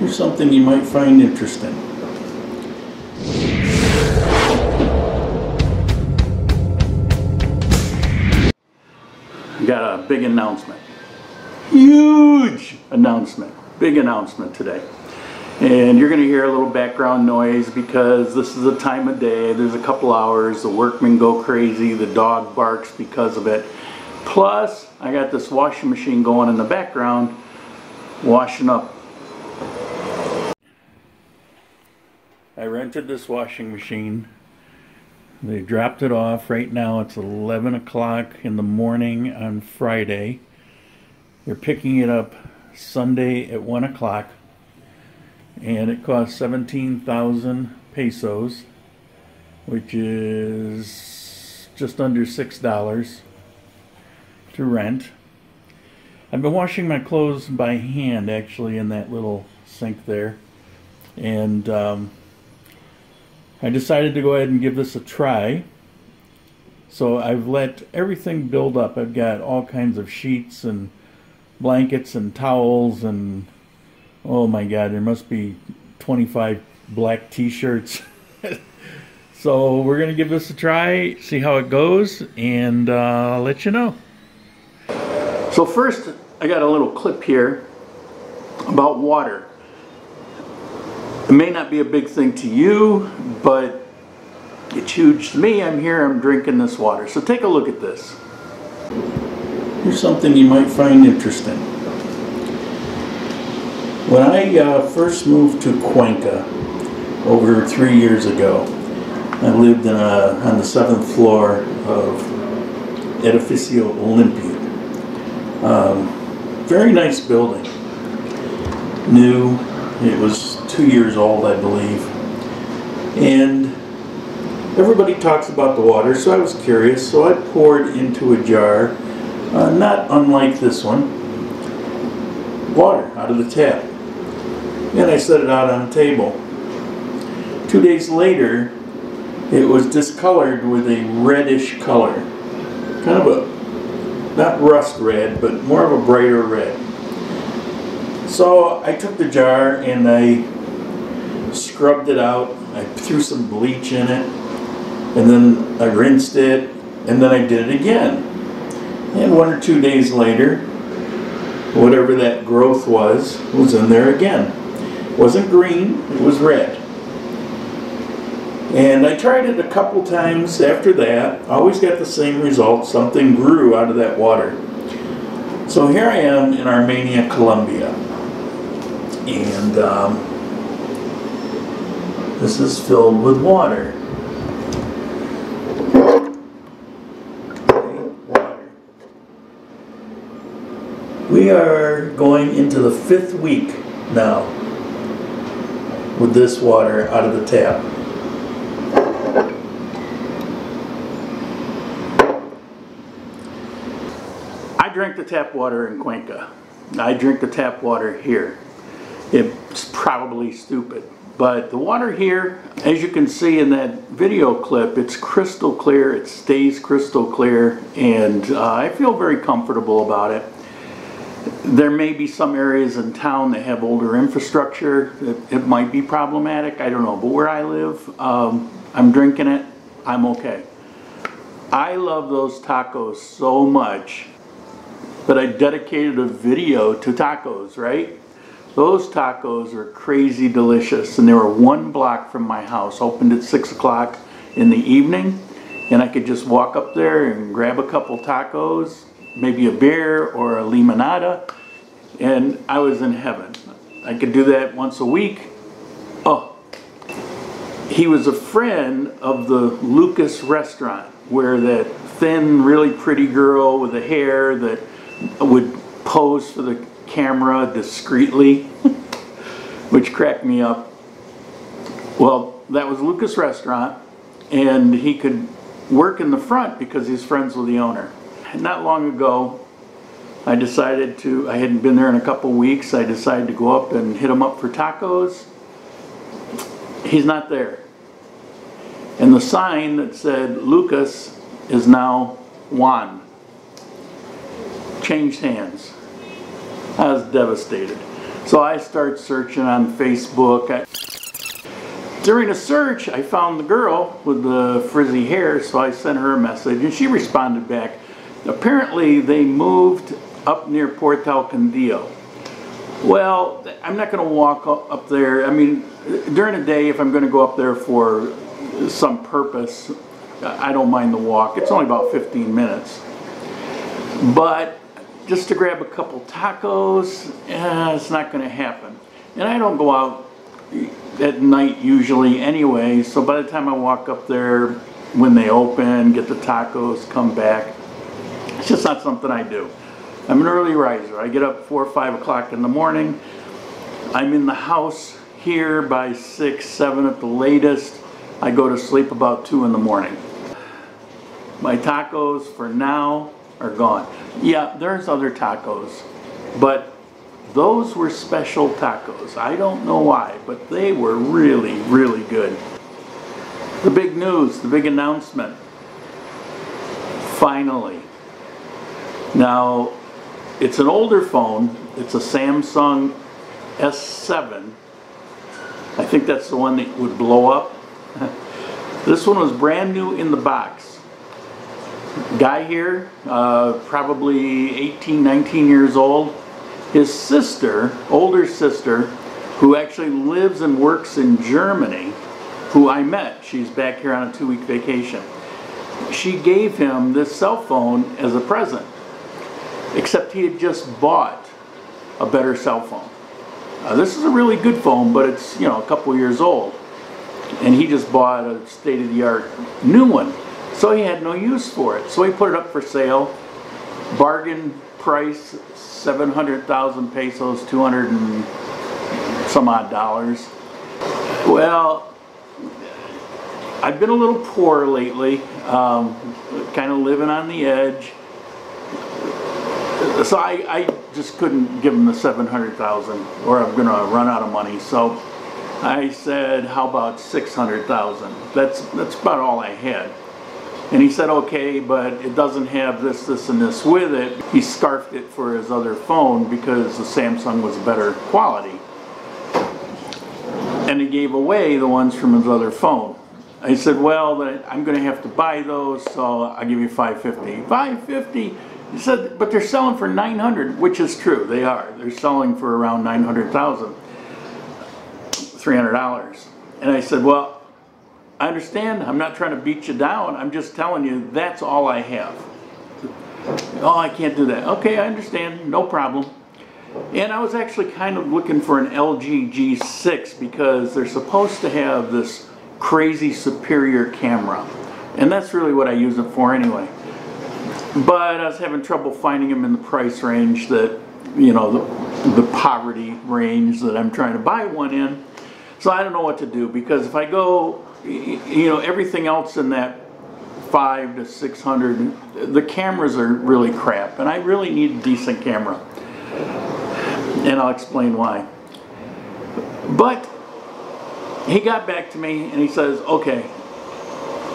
Here's something you might find interesting. Got a big announcement. Huge announcement. Big announcement today. And you're going to hear a little background noise because this is the time of day. There's a couple hours. The workmen go crazy. The dog barks because of it. Plus, I got this washing machine going in the background, washing up. I rented this washing machine. They dropped it off. Right now it's 11 o'clock in the morning on Friday. They're picking it up Sunday at 1 o'clock and it costs 17,000 pesos which is just under six dollars to rent I've been washing my clothes by hand actually in that little sink there and um, I decided to go ahead and give this a try so I've let everything build up I've got all kinds of sheets and blankets and towels and oh my god, there must be 25 black t-shirts. so we're going to give this a try, see how it goes, and uh, I'll let you know. So first, I got a little clip here about water. It may not be a big thing to you, but it's huge to me. I'm here, I'm drinking this water. So take a look at this. Here's something you might find interesting. When I uh, first moved to Cuenca over three years ago, I lived in a, on the seventh floor of Edificio Olympia. Um, very nice building. New, it was two years old, I believe. And everybody talks about the water, so I was curious, so I poured into a jar, uh, not unlike this one, water out of the tap. And I set it out on a table. Two days later, it was discolored with a reddish color. Kind of a, not rust red, but more of a brighter red. So I took the jar and I scrubbed it out. I threw some bleach in it. And then I rinsed it. And then I did it again. And one or two days later, whatever that growth was, was in there again It wasn't green, it was red. And I tried it a couple times after that, always got the same result, something grew out of that water. So here I am in Armenia, Colombia. And um, this is filled with water. We are going into the fifth week now with this water out of the tap. I drink the tap water in Cuenca. I drink the tap water here. It's probably stupid. But the water here, as you can see in that video clip, it's crystal clear, it stays crystal clear, and uh, I feel very comfortable about it. There may be some areas in town that have older infrastructure that it might be problematic. I don't know. But where I live, um, I'm drinking it. I'm okay. I love those tacos so much that I dedicated a video to tacos, right? Those tacos are crazy delicious and they were one block from my house. Opened at 6 o'clock in the evening and I could just walk up there and grab a couple tacos maybe a beer or a limonada, and I was in heaven. I could do that once a week. Oh, he was a friend of the Lucas restaurant where that thin, really pretty girl with the hair that would pose for the camera discreetly, which cracked me up. Well, that was Lucas Restaurant, and he could work in the front because he's friends with the owner not long ago, I decided to, I hadn't been there in a couple weeks, I decided to go up and hit him up for tacos. He's not there. And the sign that said Lucas is now Juan. Changed hands. I was devastated. So I start searching on Facebook. I, during a search, I found the girl with the frizzy hair, so I sent her a message and she responded back. Apparently, they moved up near Portal Quindío. Well, I'm not going to walk up there. I mean, during the day, if I'm going to go up there for some purpose, I don't mind the walk. It's only about 15 minutes. But just to grab a couple tacos, eh, it's not going to happen. And I don't go out at night usually anyway, so by the time I walk up there, when they open, get the tacos, come back, it's just not something I do. I'm an early riser. I get up 4 or 5 o'clock in the morning. I'm in the house here by 6, 7 at the latest. I go to sleep about 2 in the morning. My tacos for now are gone. Yeah, there's other tacos, but those were special tacos. I don't know why, but they were really, really good. The big news, the big announcement. Finally. Now, it's an older phone. It's a Samsung S7. I think that's the one that would blow up. this one was brand new in the box. Guy here, uh, probably 18, 19 years old. His sister, older sister, who actually lives and works in Germany, who I met. She's back here on a two-week vacation. She gave him this cell phone as a present, except he had just bought a better cell phone. Uh, this is a really good phone, but it's, you know, a couple years old. And he just bought a state-of-the-art new one. So he had no use for it. So he put it up for sale. Bargain price, 700,000 pesos, 200 and some odd dollars. Well, I've been a little poor lately, um, kind of living on the edge. So I, I just couldn't give him the 700,000 or I'm going to run out of money. So I said, how about 600,000? That's, that's about all I had. And he said, okay, but it doesn't have this, this, and this with it. He scarfed it for his other phone because the Samsung was better quality. And he gave away the ones from his other phone. I said, well, I'm going to have to buy those, so I'll give you 550. 550? He said, but they're selling for 900, which is true. They are. They're selling for around 900,000, $300. And I said, well, I understand. I'm not trying to beat you down. I'm just telling you that's all I have. Oh, I can't do that. Okay, I understand. No problem. And I was actually kind of looking for an LG G6 because they're supposed to have this crazy superior camera. And that's really what I use it for anyway. But I was having trouble finding them in the price range that, you know, the, the poverty range that I'm trying to buy one in. So I don't know what to do because if I go you know, everything else in that five to 600, the cameras are really crap. And I really need a decent camera. And I'll explain why. But he got back to me and he says, okay.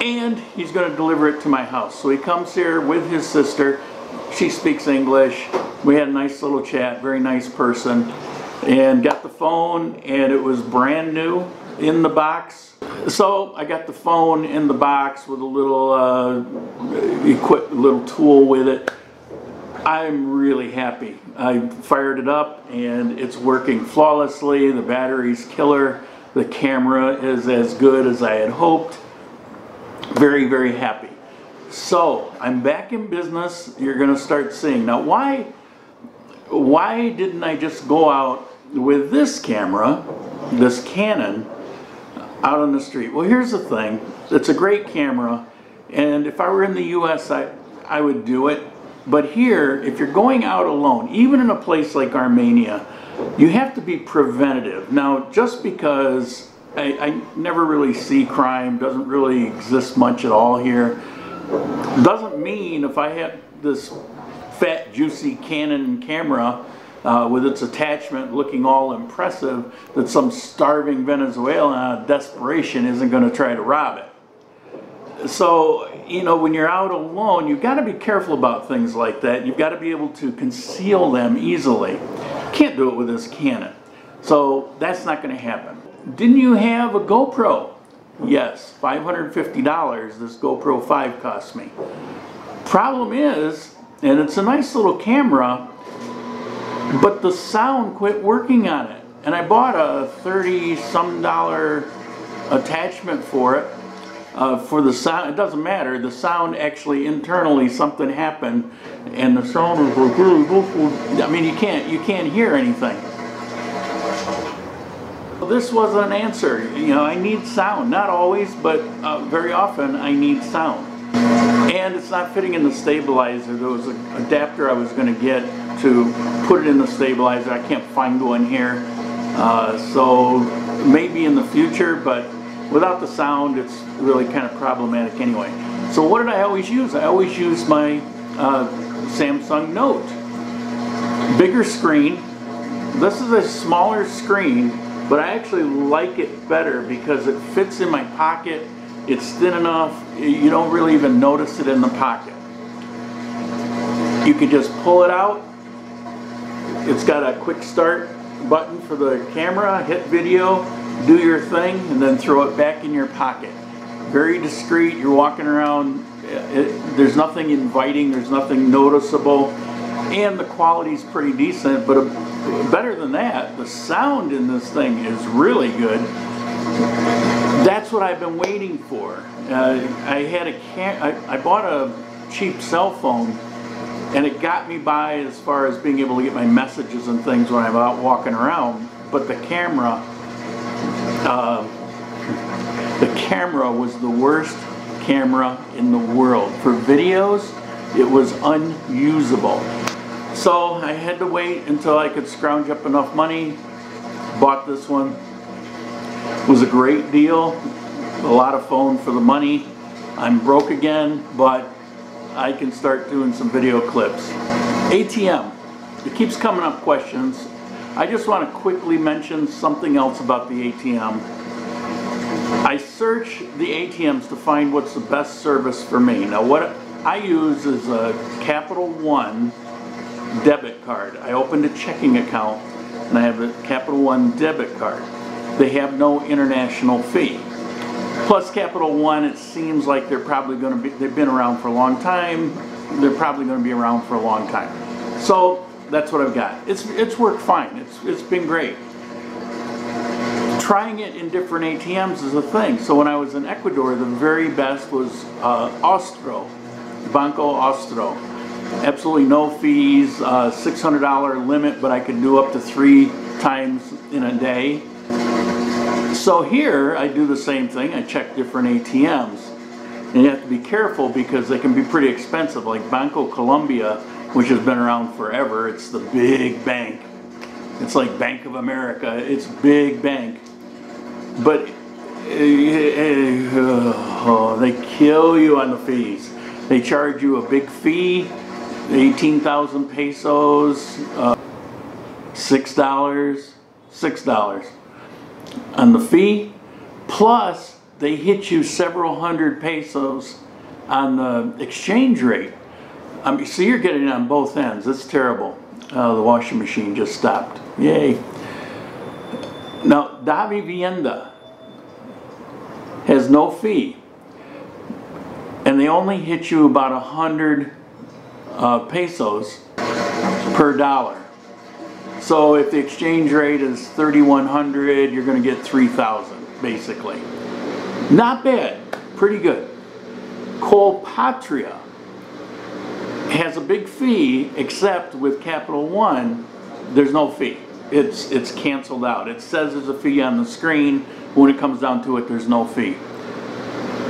And he's going to deliver it to my house. So he comes here with his sister. She speaks English. We had a nice little chat, very nice person. And got the phone and it was brand new in the box so I got the phone in the box with a little uh, equip, little tool with it. I'm really happy. I fired it up and it's working flawlessly. The battery's killer. The camera is as good as I had hoped. Very, very happy. So I'm back in business. You're going to start seeing. Now, why, why didn't I just go out with this camera, this Canon, out on the street. Well, here's the thing. It's a great camera, and if I were in the U.S., I, I would do it. But here, if you're going out alone, even in a place like Armenia, you have to be preventative. Now, just because I, I never really see crime, doesn't really exist much at all here, doesn't mean if I had this fat, juicy Canon camera uh, with its attachment looking all impressive that some starving Venezuelan out of desperation isn't going to try to rob it. So, you know, when you're out alone, you've got to be careful about things like that. You've got to be able to conceal them easily. Can't do it with this Canon. So that's not going to happen. Didn't you have a GoPro? Yes, $550 this GoPro 5 cost me. Problem is, and it's a nice little camera, but the sound quit working on it. And I bought a 30 some dollar attachment for it. Uh, for the sound, it doesn't matter. The sound actually internally something happened, and the sound was I mean, you can't you can't hear anything. This was an answer. You know, I need sound. Not always, but uh, very often I need sound. And it's not fitting in the stabilizer. There was an adapter I was going to get to put it in the stabilizer. I can't find one here. Uh, so maybe in the future, but without the sound, it's really kind of problematic anyway. So what did I always use? I always use my uh, Samsung Note. Bigger screen. This is a smaller screen, but I actually like it better because it fits in my pocket. It's thin enough, you don't really even notice it in the pocket. You can just pull it out. It's got a quick start button for the camera, hit video, do your thing, and then throw it back in your pocket. Very discreet, you're walking around, it, there's nothing inviting, there's nothing noticeable, and the quality's pretty decent, but a, better than that, the sound in this thing is really good. That's what I've been waiting for. Uh, I had a I, I bought a cheap cell phone and it got me by as far as being able to get my messages and things when I'm out walking around. But the camera, uh, the camera was the worst camera in the world. For videos, it was unusable. So I had to wait until I could scrounge up enough money. Bought this one. It was a great deal. A lot of phone for the money. I'm broke again, but I can start doing some video clips. ATM. It keeps coming up questions. I just want to quickly mention something else about the ATM. I search the ATMs to find what's the best service for me. Now what I use is a Capital One debit card. I opened a checking account and I have a Capital One debit card. They have no international fee. Plus Capital One, it seems like they're probably going to be, they've been around for a long time. They're probably going to be around for a long time. So that's what I've got. It's, it's worked fine. It's, it's been great. Trying it in different ATMs is a thing. So when I was in Ecuador, the very best was uh, Austro, Banco Austro. Absolutely no fees, uh, $600 limit, but I could do up to three times in a day. So here I do the same thing. I check different ATMs. And you have to be careful because they can be pretty expensive. Like Bancolombia, which has been around forever, it's the big bank. It's like Bank of America. It's big bank. But uh, they kill you on the fees. They charge you a big fee, 18,000 pesos, uh, $6, $6 on the fee, plus they hit you several hundred pesos on the exchange rate. I mean, so you're getting on both ends. It's terrible. Uh, the washing machine just stopped. Yay. Now, Davivienda has no fee. And they only hit you about a hundred uh, pesos per dollar. So if the exchange rate is 3,100, you're going to get 3,000 basically. Not bad, pretty good. Colpatria has a big fee, except with Capital One, there's no fee. It's it's canceled out. It says there's a fee on the screen. When it comes down to it, there's no fee.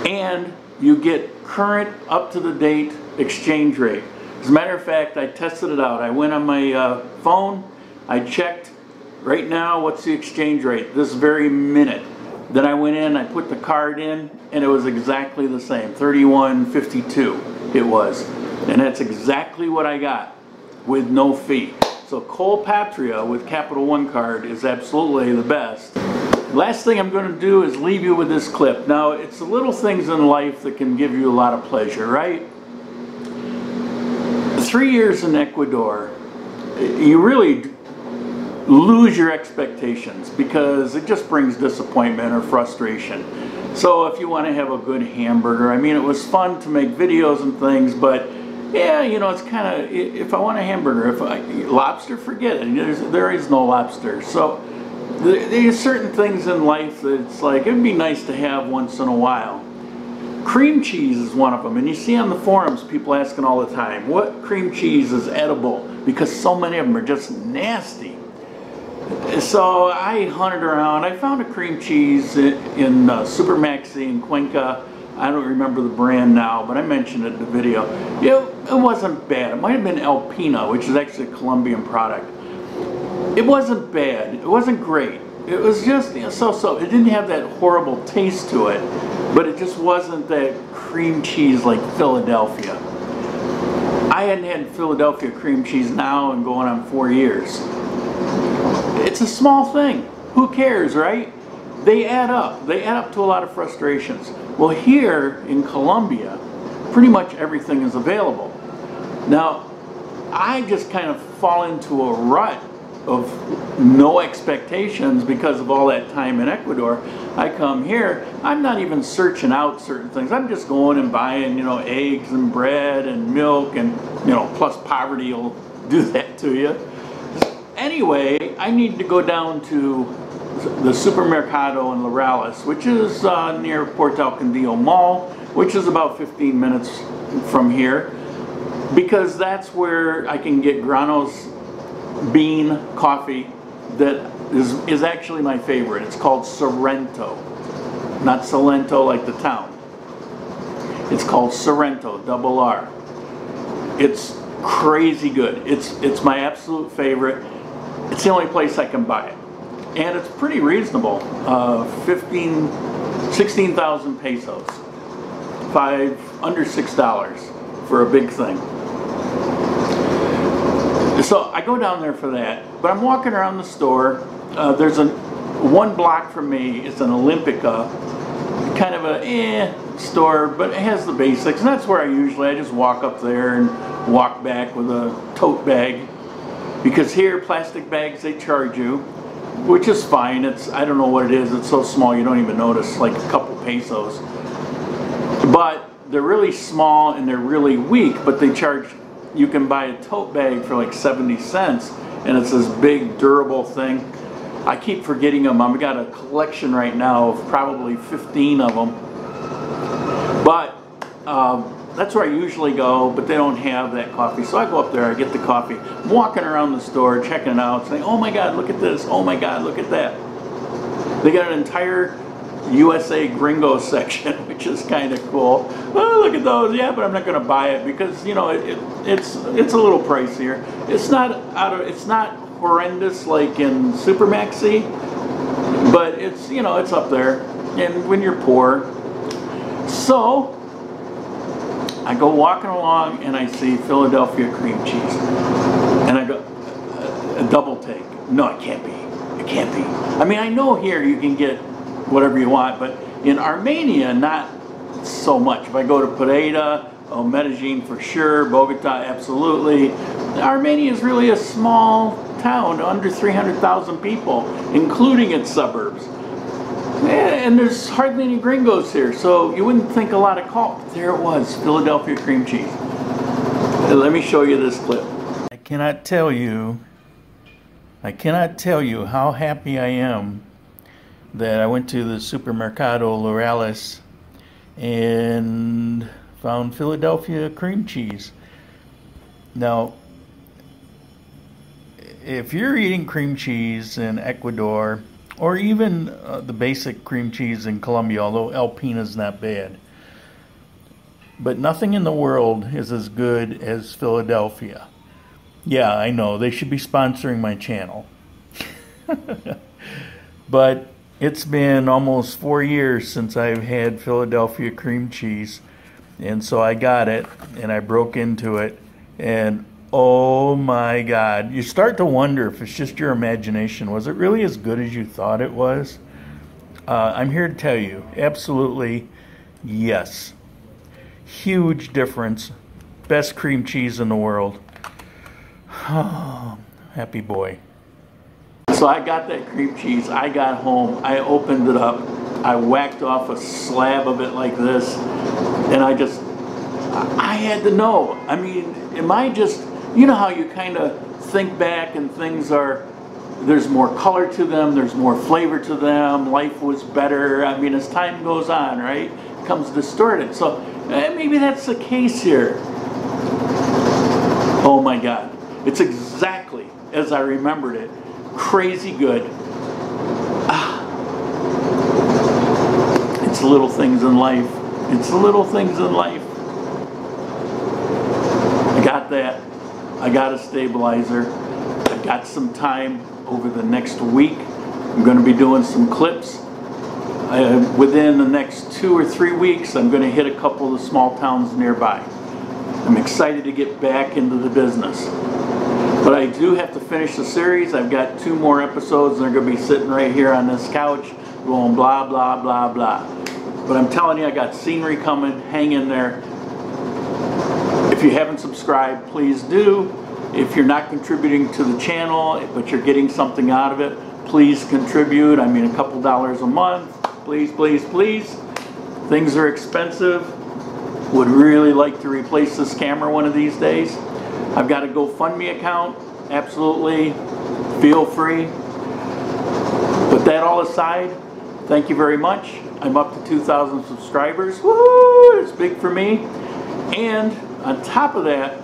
And you get current, up to the date exchange rate. As a matter of fact, I tested it out. I went on my uh, phone, I checked right now what's the exchange rate this very minute. Then I went in, I put the card in, and it was exactly the same, 31.52 it was. And that's exactly what I got with no fee. So Colpatria with Capital One card is absolutely the best. Last thing I'm going to do is leave you with this clip. Now, it's the little things in life that can give you a lot of pleasure, right? Three years in Ecuador, you really lose your expectations because it just brings disappointment or frustration. So if you want to have a good hamburger, I mean, it was fun to make videos and things, but yeah, you know, it's kind of, if I want a hamburger, if I, lobster, forget it. There's, there is no lobster. So there's certain things in life that it's like, it'd be nice to have once in a while. Cream cheese is one of them. And you see on the forums, people asking all the time, what cream cheese is edible? Because so many of them are just nasty. So I hunted around. I found a cream cheese in uh, Super Maxi in Cuenca. I don't remember the brand now, but I mentioned it in the video. It, it wasn't bad. It might have been Alpina, which is actually a Colombian product. It wasn't bad. It wasn't great. It was just you know, so-so. It didn't have that horrible taste to it, but it just wasn't that cream cheese like Philadelphia. I hadn't had Philadelphia cream cheese now and going on four years. It's a small thing. Who cares, right? They add up. They add up to a lot of frustrations. Well, here in Colombia, pretty much everything is available. Now, I just kind of fall into a rut of no expectations because of all that time in Ecuador. I come here, I'm not even searching out certain things. I'm just going and buying, you know, eggs and bread and milk and, you know, plus poverty will do that to you. Anyway, I need to go down to the Supermercado in Laurales, which is uh, near Portal Quindío Mall, which is about 15 minutes from here, because that's where I can get Granos bean coffee that is, is actually my favorite. It's called Sorrento, not Salento like the town. It's called Sorrento, double R. It's crazy good. It's, it's my absolute favorite. It's the only place I can buy it. And it's pretty reasonable. Uh, 15, 16,000 pesos. Five, under $6 for a big thing. So I go down there for that, but I'm walking around the store. Uh, there's a one block from me. It's an Olímpica, kind of a eh store, but it has the basics, and that's where I usually I just walk up there and walk back with a tote bag, because here plastic bags they charge you, which is fine. It's I don't know what it is. It's so small you don't even notice, like a couple pesos. But they're really small and they're really weak, but they charge you can buy a tote bag for like 70 cents and it's this big durable thing. I keep forgetting them. I've got a collection right now of probably 15 of them. But um, that's where I usually go, but they don't have that coffee. So I go up there, I get the coffee. I'm walking around the store, checking it out, saying, oh my God, look at this. Oh my God, look at that. They got an entire USA Gringo section, which is kind of cool. Oh, look at those. Yeah, but I'm not going to buy it because you know it, it, it's it's a little pricier. It's not out of it's not horrendous like in Super Maxi, but it's you know it's up there. And when you're poor, so I go walking along and I see Philadelphia cream cheese, and I go a double take. No, it can't be. It can't be. I mean, I know here you can get whatever you want. But in Armenia, not so much. If I go to Pereira, oh, Medellin for sure, Bogota absolutely. Armenia is really a small town, under 300,000 people, including its suburbs. Eh, and there's hardly any gringos here, so you wouldn't think a lot of call. There it was, Philadelphia cream cheese. Let me show you this clip. I cannot tell you, I cannot tell you how happy I am that I went to the Supermercado Laurales and found Philadelphia cream cheese. Now, if you're eating cream cheese in Ecuador, or even uh, the basic cream cheese in Colombia, although Alpina is not bad, but nothing in the world is as good as Philadelphia. Yeah, I know, they should be sponsoring my channel. but it's been almost four years since I've had Philadelphia cream cheese, and so I got it and I broke into it, and oh my God, you start to wonder if it's just your imagination. Was it really as good as you thought it was? Uh, I'm here to tell you, absolutely yes. Huge difference. Best cream cheese in the world. Oh, happy boy. So I got that cream cheese, I got home, I opened it up, I whacked off a slab of it like this, and I just, I had to know. I mean, am I just, you know how you kind of think back and things are, there's more color to them, there's more flavor to them, life was better. I mean, as time goes on, right, it comes distorted. So eh, maybe that's the case here. Oh my God. It's exactly as I remembered it. Crazy good. Ah. It's little things in life. It's little things in life. I got that. I got a stabilizer. I got some time over the next week. I'm going to be doing some clips. Within the next two or three weeks, I'm going to hit a couple of the small towns nearby. I'm excited to get back into the business. But I do have to finish the series. I've got two more episodes. and They're going to be sitting right here on this couch going blah, blah, blah, blah. But I'm telling you, I got scenery coming. Hang in there. You haven't subscribed, please do. If you're not contributing to the channel, but you're getting something out of it, please contribute. I mean, a couple dollars a month. Please, please, please. Things are expensive. Would really like to replace this camera one of these days. I've got a GoFundMe account. Absolutely. Feel free. Put that all aside. Thank you very much. I'm up to 2,000 subscribers. Woo! It's big for me. And on top of that,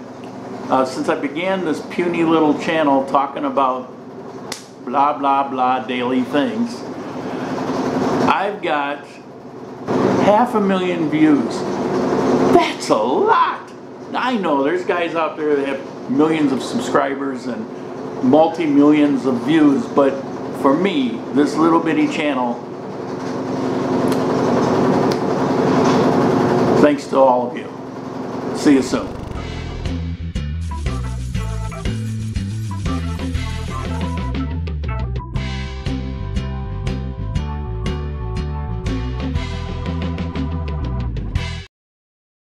uh, since I began this puny little channel talking about blah, blah, blah daily things, I've got half a million views. That's a lot. I know there's guys out there that have millions of subscribers and multi-millions of views, but for me, this little bitty channel, thanks to all of you. See you soon.